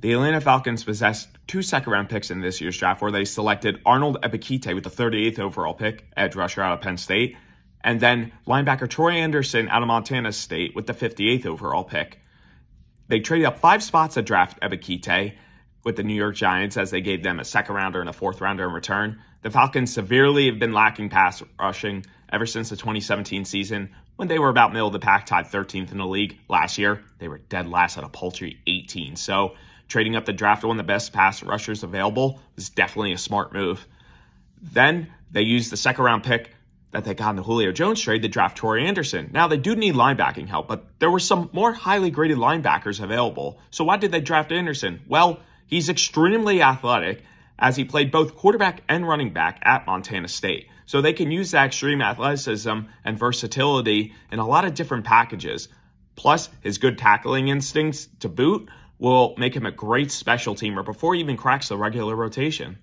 The Atlanta Falcons possessed two second round picks in this year's draft where they selected Arnold Ebiketie with the 38th overall pick, edge rusher out of Penn State, and then linebacker Troy Andersen out of Montana State with the 58th overall pick. They traded up five spots to draft Ebiketie with the New York Giants as they gave them a second rounder and a fourth rounder in return. The Falcons severely have been lacking pass rushing ever since the 2017 season when they were about middle of the pack, tied 13th in the league. Last year, they were dead last at a paltry 18. So trading up the draft one of the best pass rushers available was definitely a smart move. Then they used the second round pick that they got in the Julio Jones trade to draft Troy Andersen. Now, they do need linebacking help, but there were some more highly graded linebackers available. So why did they draft Andersen? Well, he's extremely athletic as he played both quarterback and running back at Montana State. So they can use that extreme athleticism and versatility in a lot of different packages. Plus, his good tackling instincts to boot will make him a great special teamer before he even cracks the regular rotation.